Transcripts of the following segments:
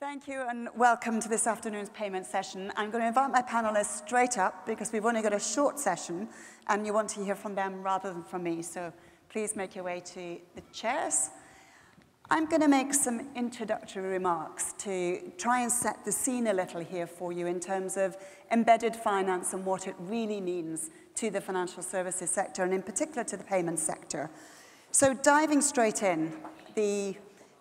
Thank you and welcome to this afternoon's payment session. I'm going to invite my panelists straight up because we've only got a short session and you want to hear from them rather than from me. So please make your way to the chairs. I'm going to make some introductory remarks to try and set the scene a little here for you in terms of embedded finance and what it really means to the financial services sector and in particular to the payment sector. So diving straight in, the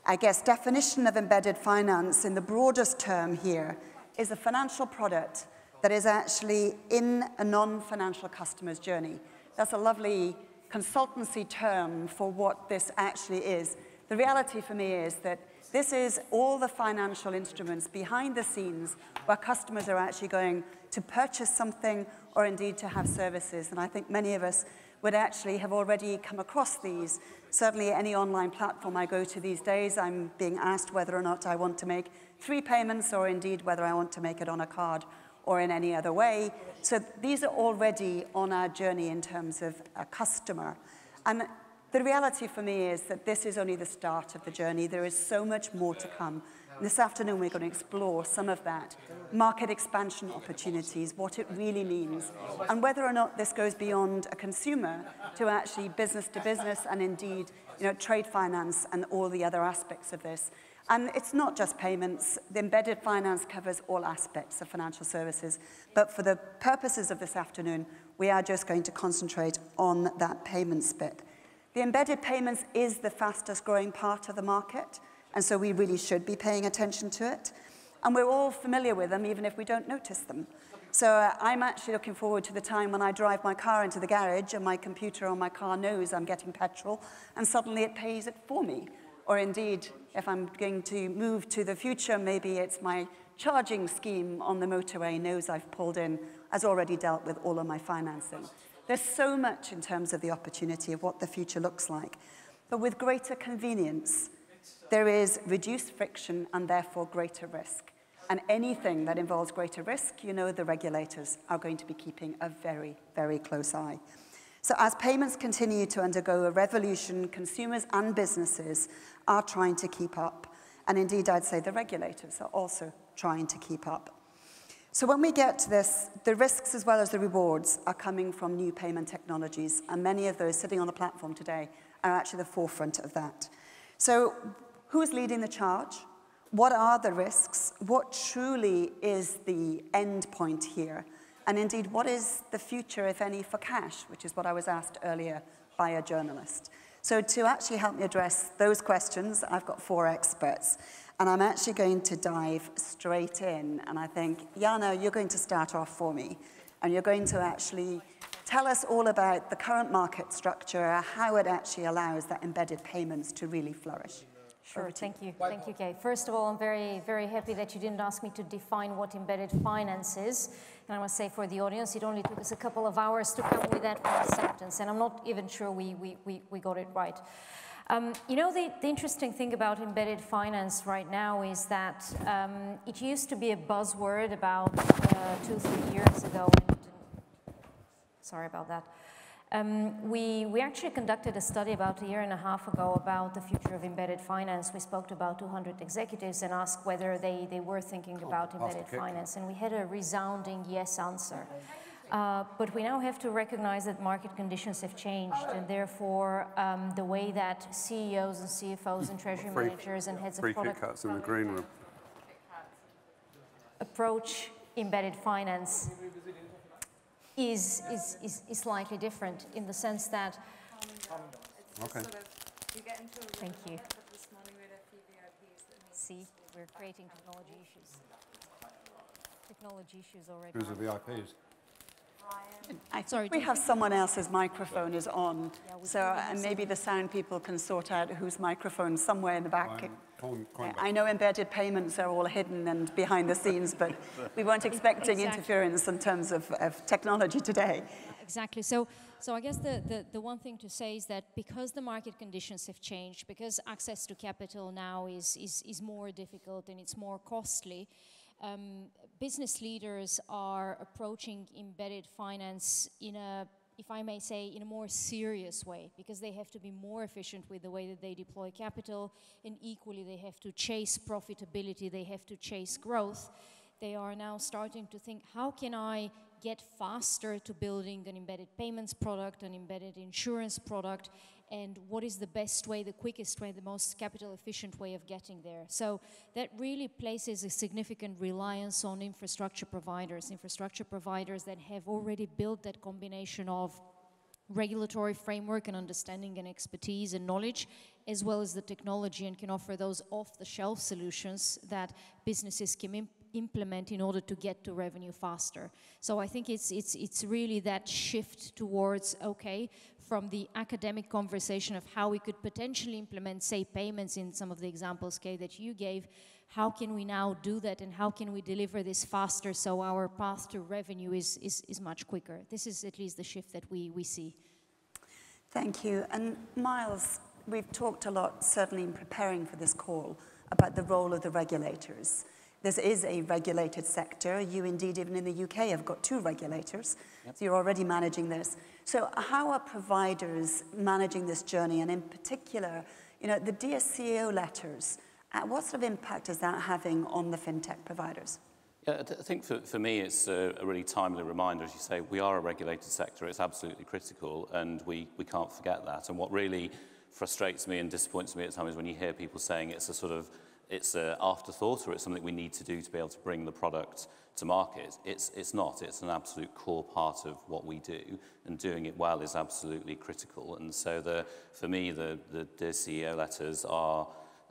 I guess, definition of embedded finance in the broadest term here is a financial product that is actually in a non-financial customer's journey. That's a lovely consultancy term for what this actually is. The reality for me is that this is all the financial instruments behind the scenes where customers are actually going to purchase something or indeed to have services. And I think many of us would actually have already come across these. Certainly any online platform I go to these days, I'm being asked whether or not I want to make three payments or indeed whether I want to make it on a card or in any other way. So these are already on our journey in terms of a customer. And the reality for me is that this is only the start of the journey. There is so much more to come. This afternoon, we're going to explore some of that, market expansion opportunities, what it really means, and whether or not this goes beyond a consumer to actually business to business and indeed you know, trade finance and all the other aspects of this. And it's not just payments. The embedded finance covers all aspects of financial services. But for the purposes of this afternoon, we are just going to concentrate on that payments bit. The embedded payments is the fastest growing part of the market. And so we really should be paying attention to it. And we're all familiar with them, even if we don't notice them. So uh, I'm actually looking forward to the time when I drive my car into the garage and my computer on my car knows I'm getting petrol and suddenly it pays it for me. Or indeed, if I'm going to move to the future, maybe it's my charging scheme on the motorway knows I've pulled in, has already dealt with all of my financing. There's so much in terms of the opportunity of what the future looks like. But with greater convenience, there is reduced friction and therefore greater risk. And anything that involves greater risk, you know the regulators are going to be keeping a very, very close eye. So as payments continue to undergo a revolution, consumers and businesses are trying to keep up. And indeed, I'd say the regulators are also trying to keep up. So when we get to this, the risks as well as the rewards are coming from new payment technologies. And many of those sitting on the platform today are actually the forefront of that. So Who's leading the charge? What are the risks? What truly is the end point here? And indeed, what is the future, if any, for cash, which is what I was asked earlier by a journalist. So to actually help me address those questions, I've got four experts. And I'm actually going to dive straight in. And I think, Iana, you're going to start off for me. And you're going to actually tell us all about the current market structure, how it actually allows that embedded payments to really flourish. Sure, thank you. Thank you, Kay. First of all, I'm very, very happy that you didn't ask me to define what embedded finance is. And I must say for the audience, it only took us a couple of hours to come with that one sentence, and I'm not even sure we, we, we, we got it right. Um, you know, the, the, interesting thing about embedded finance right now is that um, it used to be a buzzword about uh, two, three years ago. Sorry about that. Um, we, we actually conducted a study about a year and a half ago about the future of embedded finance. We spoke to about 200 executives and asked whether they, they were thinking about embedded finance, and we had a resounding yes answer. Uh, but we now have to recognize that market conditions have changed, and therefore um, the way that CEOs and CFOs and treasury free, managers and heads of product cuts in the green room. approach embedded finance is, is, is, is slightly different in the sense that. Okay. Thank you. See, we're creating technology issues. Technology issues already. Who's the VIPs? I Sorry, we have someone else's microphone is on, yeah, so and maybe the sound people can sort out whose microphone somewhere in the back. I know embedded payments are all hidden and behind the scenes, but we weren't expecting exactly. interference in terms of, of, technology today. Exactly. So, so I guess the, the, the one thing to say is that because the market conditions have changed, because access to capital now is, is, is more difficult and it's more costly, um, business leaders are approaching embedded finance in a if I may say, in a more serious way, because they have to be more efficient with the way that they deploy capital, and equally they have to chase profitability, they have to chase growth. They are now starting to think, how can I get faster to building an embedded payments product, an embedded insurance product, and what is the best way, the quickest way, the most capital efficient way of getting there. So that really places a significant reliance on infrastructure providers, infrastructure providers that have already built that combination of regulatory framework and understanding and expertise and knowledge, as well as the technology, and can offer those off the shelf solutions that businesses can imp implement in order to get to revenue faster. So I think it's, it's, it's really that shift towards, okay, from the academic conversation of how we could potentially implement, say, payments in some of the examples, Kay, that you gave, how can we now do that and how can we deliver this faster so our path to revenue is, is, is much quicker? This is at least the shift that we, we see. Thank you. And Myles, we've talked a lot, certainly in preparing for this call, about the role of the regulators. This is a regulated sector. You indeed, even in the UK, have got two regulators. Yep. So you're already managing this. So how are providers managing this journey? And in particular, you know, the Dear CEO letters, uh, what sort of impact is that having on the fintech providers? Yeah, I think for, for me it's a, a really timely reminder, as you say, we are a regulated sector, it's absolutely critical, and we, we can't forget that. And what really frustrates me and disappoints me at times when you hear people saying it's a sort of it's an afterthought or it's something we need to do to be able to bring the product to market. It's, it's not. It's an absolute core part of what we do, and doing it well is absolutely critical. And so the, for me, the, the Dear CEO letters are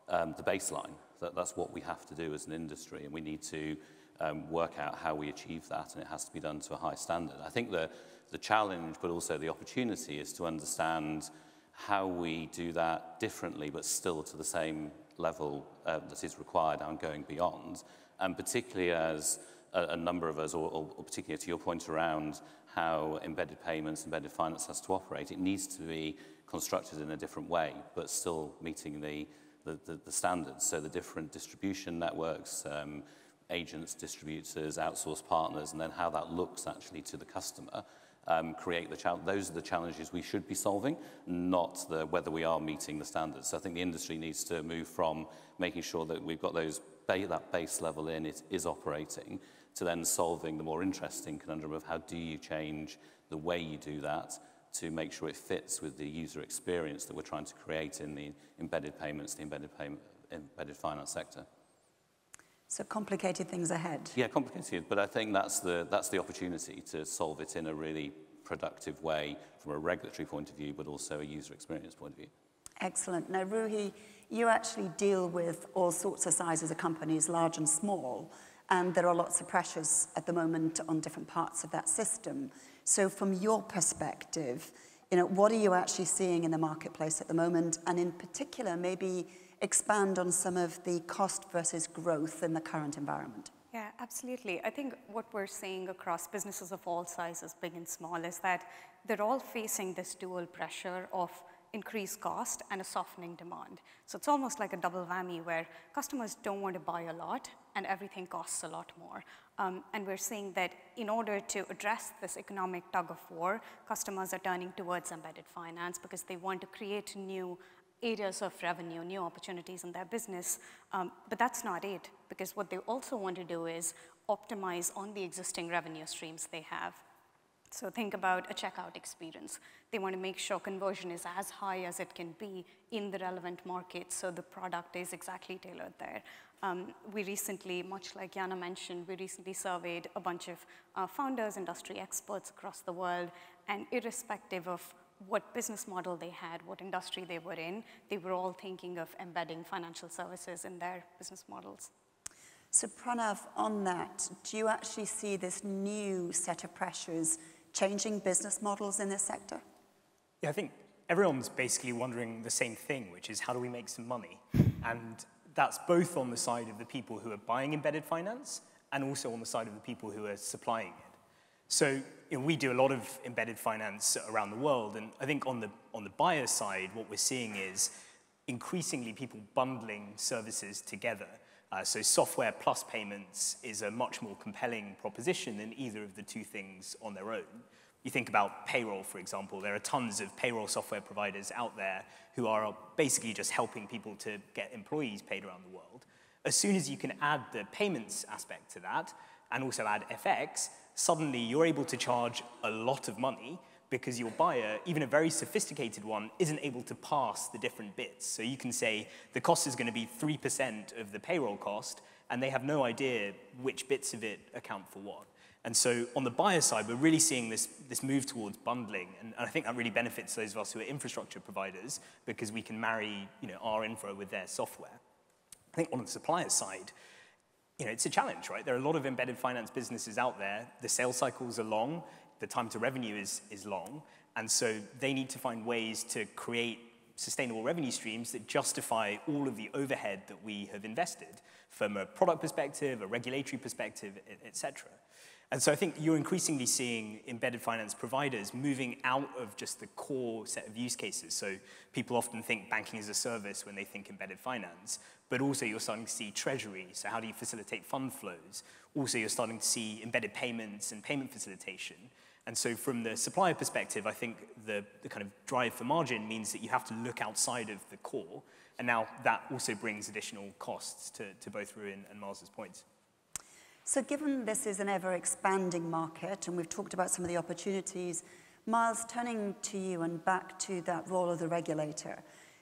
um, the baseline. That, that's what we have to do as an industry, and we need to um, work out how we achieve that, and it has to be done to a high standard. I think the, the challenge, but also the opportunity, is to understand how we do that differently, but still to the same level uh, that is required and going beyond, and particularly as a, a number of us, or, or, or particularly to your point around how embedded payments, embedded finance has to operate, it needs to be constructed in a different way, but still meeting the, the, the, the standards. So the different distribution networks, um, agents, distributors, outsource partners, and then how that looks actually to the customer. Um, create the challenge. Those are the challenges we should be solving, not the, whether we are meeting the standards. So I think the industry needs to move from making sure that we've got those ba that base level in, it is operating, to then solving the more interesting conundrum of how do you change the way you do that to make sure it fits with the user experience that we're trying to create in the embedded payments, the embedded, payment, embedded finance sector. So complicated things ahead. Yeah, complicated, but I think that's the, that's the opportunity to solve it in a really productive way from a regulatory point of view, but also a user experience point of view. Excellent. Now, Ruhi, you actually deal with all sorts of sizes of companies, large and small, and there are lots of pressures at the moment on different parts of that system. So from your perspective, you know, what are you actually seeing in the marketplace at the moment? And in particular, maybe expand on some of the cost versus growth in the current environment? Yeah, absolutely. I think what we're seeing across businesses of all sizes, big and small, is that they're all facing this dual pressure of increased cost and a softening demand. So it's almost like a double whammy where customers don't want to buy a lot and everything costs a lot more. Um, and we're seeing that in order to address this economic tug of war, customers are turning towards embedded finance because they want to create new areas of revenue, new opportunities in their business. Um, but that's not it, because what they also want to do is optimize on the existing revenue streams they have. So think about a checkout experience. They want to make sure conversion is as high as it can be in the relevant market so the product is exactly tailored there. Um, we recently, much like Iana mentioned, we recently surveyed a bunch of uh, founders, industry experts across the world, and irrespective of what business model they had, what industry they were in, they were all thinking of embedding financial services in their business models. So Pranav, on that, do you actually see this new set of pressures changing business models in this sector? Yeah, I think everyone's basically wondering the same thing, which is how do we make some money? And that's both on the side of the people who are buying embedded finance and also on the side of the people who are supplying it. So you know, we do a lot of embedded finance around the world, and I think on the, on the buyer side, what we're seeing is increasingly people bundling services together. Uh, so software plus payments is a much more compelling proposition than either of the two things on their own. you think about payroll, for example, there are tons of payroll software providers out there who are basically just helping people to get employees paid around the world. As soon as you can add the payments aspect to that, and also add FX, suddenly you're able to charge a lot of money because your buyer, even a very sophisticated one, isn't able to pass the different bits. So you can say the cost is going to be 3% of the payroll cost, and they have no idea which bits of it account for what. And so on the buyer side, we're really seeing this, this move towards bundling. And, and I think that really benefits those of us who are infrastructure providers because we can marry you know, our infra with their software. I think on the supplier side, you know, it's a challenge, right? There are a lot of embedded finance businesses out there. The sales cycles are long, the time to revenue is, is long, and so they need to find ways to create sustainable revenue streams that justify all of the overhead that we have invested from a product perspective, a regulatory perspective, et cetera. And so I think you're increasingly seeing embedded finance providers moving out of just the core set of use cases. So people often think banking as a service when they think embedded finance, but also you're starting to see treasury. So how do you facilitate fund flows? Also, you're starting to see embedded payments and payment facilitation. And so from the supplier perspective, I think the, the kind of drive for margin means that you have to look outside of the core. And now that also brings additional costs to, to both Ruhi and Myles's points. So given this is an ever-expanding market, and we've talked about some of the opportunities, Myles, turning to you and back to that role of the regulator,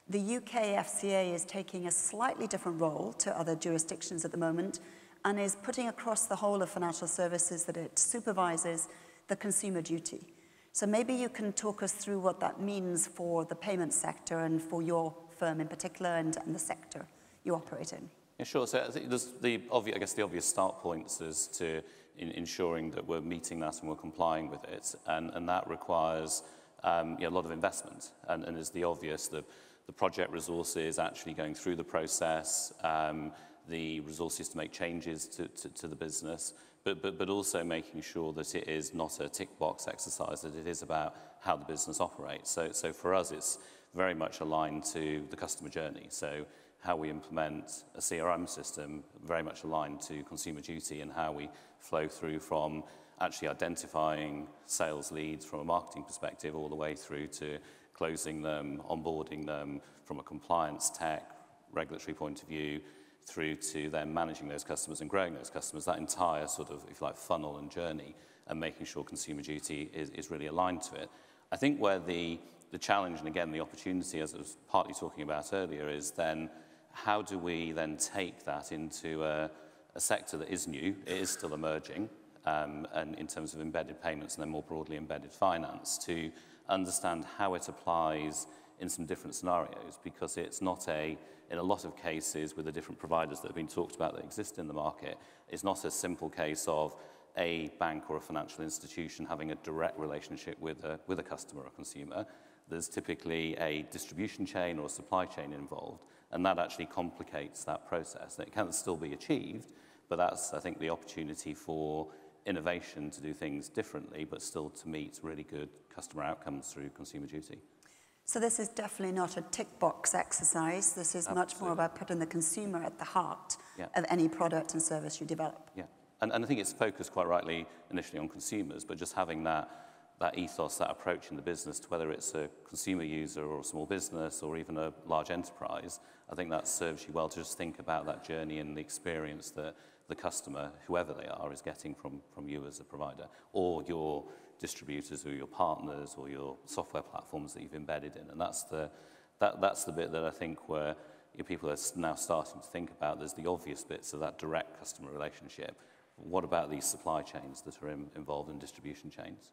the UK FCA is taking a slightly different role to other jurisdictions at the moment and is putting across the whole of financial services that it supervises the consumer duty. So maybe you can talk us through what that means for the payment sector and for your firm in particular and, and the sector you operate in. Yeah, sure. So there's the obvious, I guess the obvious start points is to in ensuring that we're meeting that and we're complying with it, and, and that requires um, yeah, a lot of investment. And, and is the obvious the the project resources actually going through the process, um, the resources to make changes to, to, to the business, but, but, but also making sure that it is not a tick box exercise, that it is about how the business operates. So, so for us, it's very much aligned to the customer journey. So how we implement a CRM system, very much aligned to consumer duty and how we flow through from actually identifying sales leads from a marketing perspective all the way through to closing them, onboarding them from a compliance tech, regulatory point of view, through to then managing those customers and growing those customers, that entire sort of, if you like, funnel and journey and making sure consumer duty is, is really aligned to it. I think where the, the challenge and again the opportunity, as I was partly talking about earlier, is then how do we then take that into a, a sector that is new, it is still emerging, um, and in terms of embedded payments and then more broadly embedded finance, to understand how it applies in some different scenarios, because it's not a, in a lot of cases with the different providers that have been talked about that exist in the market, it's not a simple case of a bank or a financial institution having a direct relationship with a, with a customer or consumer. There's typically a distribution chain or a supply chain involved. And that actually complicates that process. And it can still be achieved, but that's, I think, the opportunity for innovation to do things differently, but still to meet really good customer outcomes through consumer duty. So this is definitely not a tick box exercise. This is Absolutely. much more about putting the consumer at the heart yeah. of any product and service you develop. Yeah, and, and I think it's focused quite rightly initially on consumers, but just having that that ethos, that approach in the business to whether it's a consumer user or a small business or even a large enterprise, I think that serves you well to just think about that journey and the experience that the customer, whoever they are, is getting from, from you as a provider or your distributors or your partners or your software platforms that you've embedded in. And that's the, that, that's the bit that I think where you know, people are now starting to think about. There's the obvious bits of that direct customer relationship. What about these supply chains that are in, involved in distribution chains?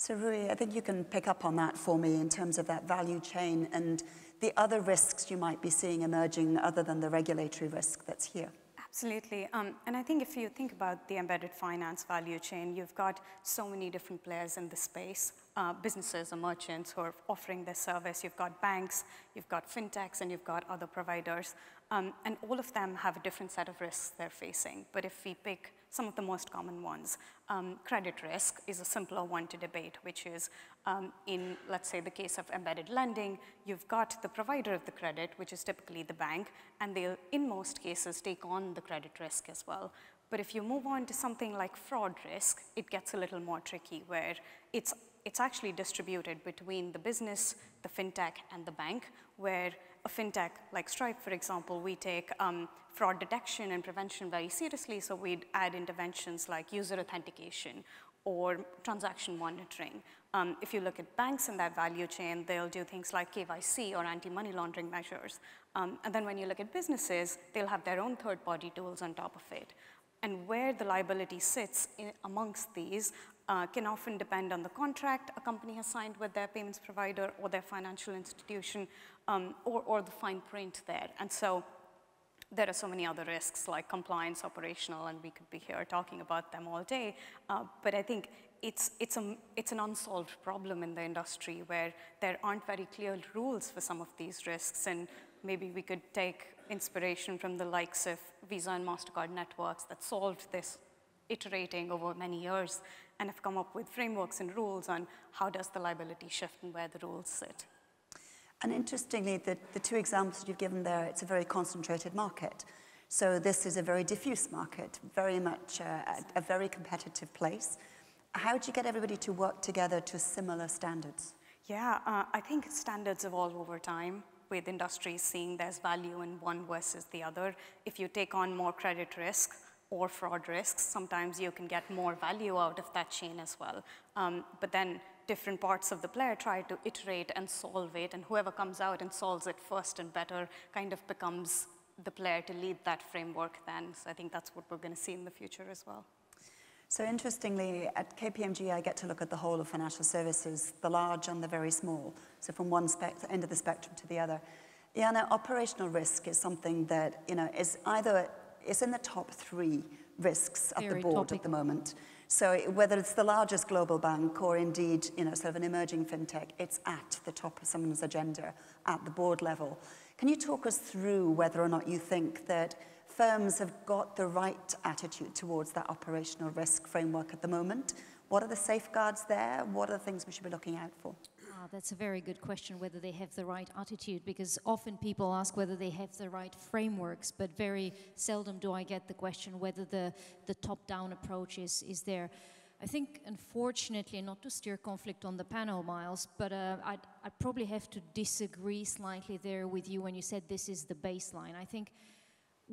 So Ruhi, I think you can pick up on that for me in terms of that value chain and the other risks you might be seeing emerging other than the regulatory risk that's here. Absolutely. Um, and I think if you think about the embedded finance value chain, you've got so many different players in the space, uh, businesses or merchants who are offering this service. You've got banks, you've got fintechs, and you've got other providers. Um, and all of them have a different set of risks they're facing. But if we pick some of the most common ones. Um, credit risk is a simpler one to debate, which is um, in, let's say, the case of embedded lending, you've got the provider of the credit, which is typically the bank, and they'll, in most cases, take on the credit risk as well. But if you move on to something like fraud risk, it gets a little more tricky, where it's it's actually distributed between the business, the fintech, and the bank, where a fintech like Stripe, for example, we take um, fraud detection and prevention very seriously, so we'd add interventions like user authentication or transaction monitoring. Um, if you look at banks in that value chain, they'll do things like KYC or anti-money laundering measures. Um, and then when you look at businesses, they'll have their own third-party tools on top of it. And where the liability sits in, amongst these uh, can often depend on the contract a company has signed with their payments provider or their financial institution um, or, or the fine print there. And so there are so many other risks like compliance, operational, and we could be here talking about them all day. Uh, but I think it's, it's, a, it's an unsolved problem in the industry where there aren't very clear rules for some of these risks. And maybe we could take inspiration from the likes of Visa and MasterCard networks that solved this iterating over many years and have come up with frameworks and rules on how does the liability shift and where the rules sit. And interestingly, the, the two examples you've given there, it's a very concentrated market. So this is a very diffuse market, very much a, a, a very competitive place. How do you get everybody to work together to similar standards? Yeah, uh, I think standards evolve over time with industries seeing there's value in one versus the other. If you take on more credit risk or fraud risks, sometimes you can get more value out of that chain as well. Um, but then different parts of the player try to iterate and solve it, and whoever comes out and solves it first and better kind of becomes the player to lead that framework then. So I think that's what we're going to see in the future as well. So interestingly, at KPMG, I get to look at the whole of financial services, the large and the very small. So from one end of the spectrum to the other. Iana, operational risk is something that you know is either is in the top three risks at very the board topical. at the moment. So whether it's the largest global bank or indeed, you know, sort of an emerging fintech, it's at the top of someone's agenda at the board level. Can you talk us through whether or not you think that firms have got the right attitude towards that operational risk framework at the moment? What are the safeguards there? What are the things we should be looking out for? Ah, that's a very good question, whether they have the right attitude, because often people ask whether they have the right frameworks, but very seldom do I get the question whether the, the top-down approach is, is there. I think, unfortunately, not to steer conflict on the panel, Myles, but uh, I'd, I'd probably have to disagree slightly there with you when you said this is the baseline. I think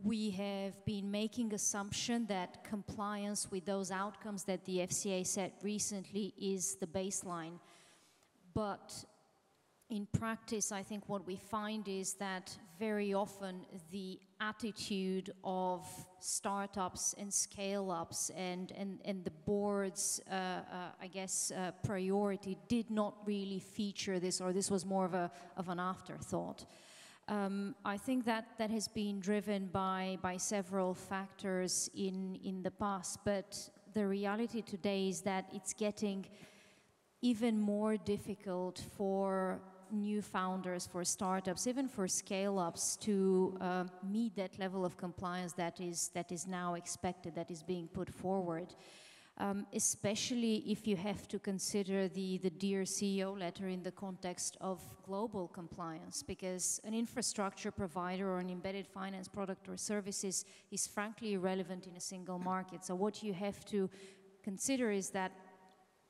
we have been making assumption that compliance with those outcomes that the FCA set recently is the baseline. But in practice, I think what we find is that very often the attitude of startups and scale ups and, and, and the board's, uh, uh, I guess, uh, priority did not really feature this, or this was more of, a, of an afterthought. Um, I think that that has been driven by, by several factors in, in the past, but the reality today is that it's getting even more difficult for new founders, for startups, even for scale-ups to uh, meet that level of compliance that is, that is now expected, that is being put forward um, especially if you have to consider the, the Dear CEO letter in the context of global compliance, because an infrastructure provider or an embedded finance product or services is frankly irrelevant in a single market. So what you have to consider is that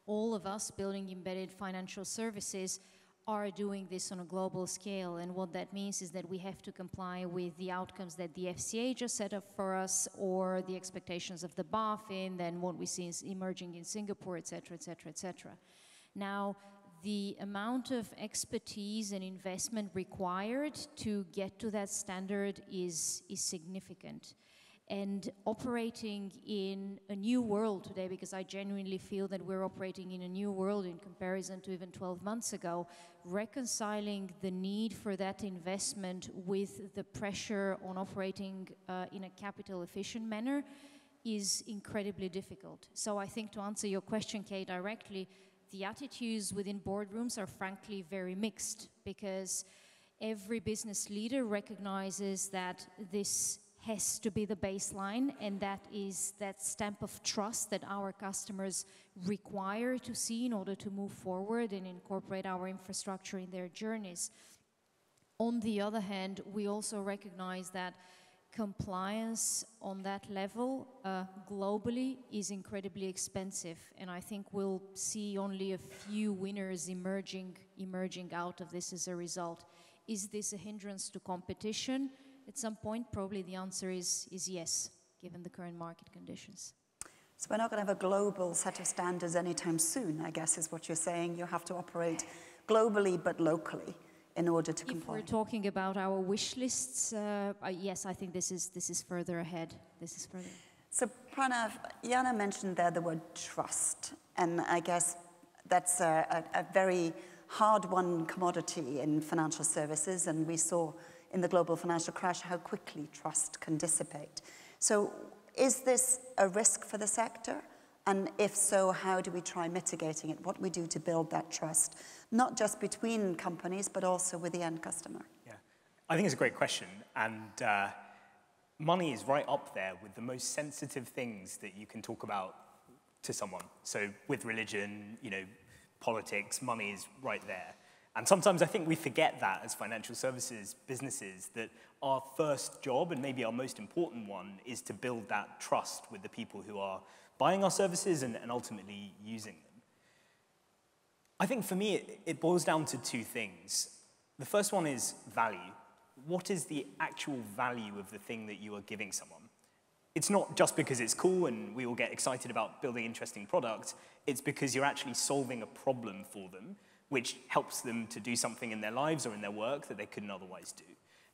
all of us building embedded financial services are doing this on a global scale. And what that means is that we have to comply with the outcomes that the FCA just set up for us or the expectations of the BaFin, then what we see is emerging in Singapore, et cetera, et cetera, et cetera. Now, the amount of expertise and investment required to get to that standard is, is significant and operating in a new world today, because I genuinely feel that we're operating in a new world in comparison to even 12 months ago, reconciling the need for that investment with the pressure on operating uh, in a capital efficient manner is incredibly difficult. So I think to answer your question, Kay, directly, the attitudes within boardrooms are frankly very mixed because every business leader recognizes that this has to be the baseline, and that is that stamp of trust that our customers require to see in order to move forward and incorporate our infrastructure in their journeys. On the other hand, we also recognize that compliance on that level uh, globally is incredibly expensive, and I think we'll see only a few winners emerging emerging out of this as a result. Is this a hindrance to competition? At some point, probably the answer is, is yes, given the current market conditions. So we're not going to have a global set of standards anytime soon, I guess is what you're saying. You have to operate globally but locally in order to comply. If we're talking about our wish lists, uh, uh, yes, I think this is, this is further ahead. This is further. So Pranav, Iana mentioned there the word trust, and I guess that's a, a, a very hard-won commodity in financial services, and we saw in the global financial crash how quickly trust can dissipate. So is this a risk for the sector? And if so, how do we try mitigating it? What do we do to build that trust, not just between companies, but also with the end customer? Yeah, I think it's a great question. And uh, money is right up there with the most sensitive things that you can talk about to someone. So with religion, you know, politics, money is right there. And sometimes I think we forget that as financial services businesses, that our first job, and maybe our most important one, is to build that trust with the people who are buying our services and, and ultimately using them. I think for me, it, it boils down to two things. The first one is value. What is the actual value of the thing that you are giving someone? It's not just because it's cool and we all get excited about building interesting products. It's because you're actually solving a problem for them which helps them to do something in their lives or in their work that they couldn't otherwise do.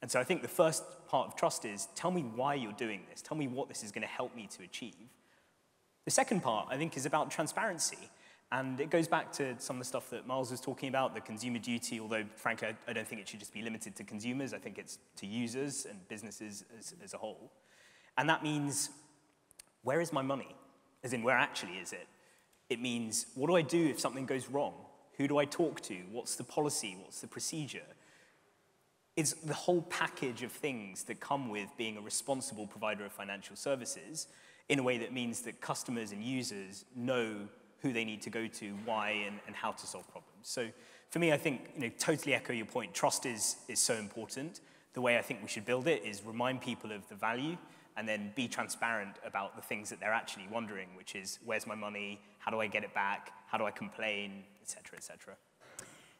And so I think the first part of trust is tell me why you're doing this, tell me what this is going to help me to achieve. The second part, I think, is about transparency. And it goes back to some of the stuff that Myles was talking about, the consumer duty, although, frankly, I, don't think it should just be limited to consumers. I think it's to users and businesses as, as a whole. And that means, where is my money? As in, where actually is it? It means, what do I do if something goes wrong? Who do I talk to? What's the policy? What's the procedure? It's the whole package of things that come with being a responsible provider of financial services in a way that means that customers and users know who they need to go to, why, and, and how to solve problems. So for me, I think, you know, totally echo your point. Trust is, is so important. The way I think we should build it is remind people of the value and then be transparent about the things that they're actually wondering, which is where's my money? How do I get it back? How do I complain? Etc. Etc.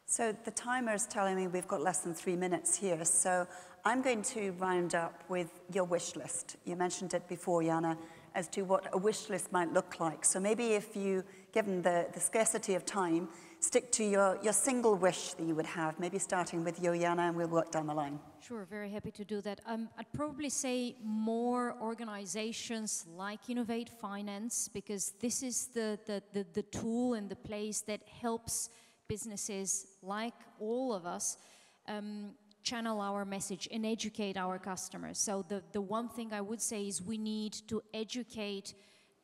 So the timer is telling me we've got less than three minutes here. So I'm going to round up with your wish list. You mentioned it before, Iana, as to what a wish list might look like. So maybe if you, given the, the scarcity of time, stick to your, your single wish that you would have, maybe starting with Iana, and we'll work down the line. Sure, very happy to do that. Um, I'd probably say more organizations like Innovate Finance, because this is the, the, the, the tool and the place that helps businesses like all of us um, channel our message and educate our customers. So the, the one thing I would say is we need to educate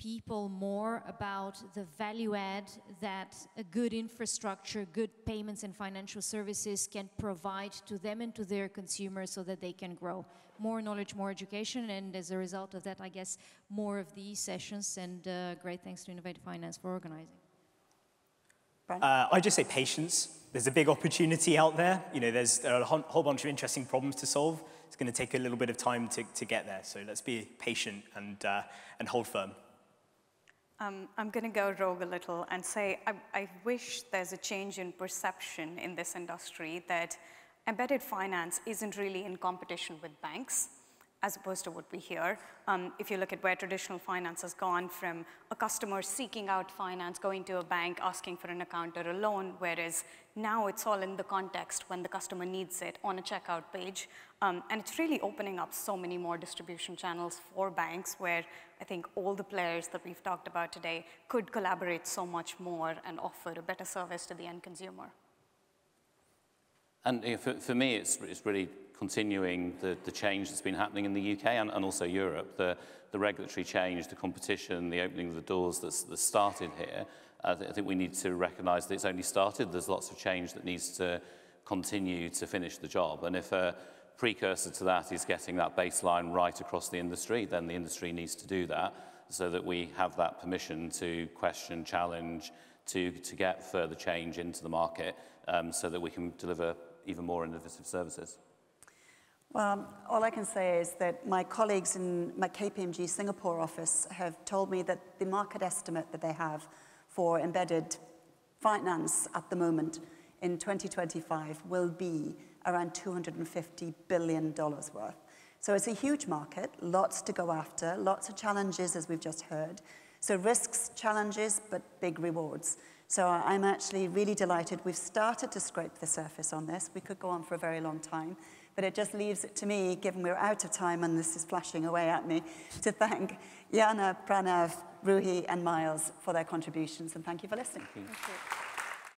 people more about the value add that a good infrastructure, good payments and financial services can provide to them and to their consumers so that they can grow. More knowledge, more education, and as a result of that, I guess, more of these sessions, and uh, great thanks to Innovate Finance for organizing. Uh, I just say patience. There's a big opportunity out there. You know, there's a whole bunch of interesting problems to solve. It's going to take a little bit of time to, to get there. So let's be patient and, uh, and hold firm. Um, I'm going to go rogue a little and say I, I wish there's a change in perception in this industry that embedded finance isn't really in competition with banks as opposed to what we hear. Um, if you look at where traditional finance has gone from a customer seeking out finance, going to a bank, asking for an account or a loan, whereas now it's all in the context when the customer needs it on a checkout page. Um, and it's really opening up so many more distribution channels for banks where I think all the players that we've talked about today could collaborate so much more and offer a better service to the end consumer. And you know, for, for me, it's, it's really continuing the, the change that's been happening in the UK and, and also Europe, the, the regulatory change, the competition, the opening of the doors that's, that's started here. I, th I think we need to recognise that it's only started. There's lots of change that needs to continue to finish the job. And if a precursor to that is getting that baseline right across the industry, then the industry needs to do that so that we have that permission to question, challenge, to, to get further change into the market um, so that we can deliver even more innovative services. Well, all I can say is that my colleagues in my KPMG Singapore office have told me that the market estimate that they have for embedded finance at the moment in 2025 will be around $250 billion worth. So it's a huge market, lots to go after, lots of challenges, as we've just heard. So risks, challenges, but big rewards. So I'm actually really delighted. We've started to scrape the surface on this. We could go on for a very long time. But it just leaves it to me, given we're out of time and this is flashing away at me, to thank Iana, Pranav, Ruhi, and Myles for their contributions. And thank you for listening. Thank you.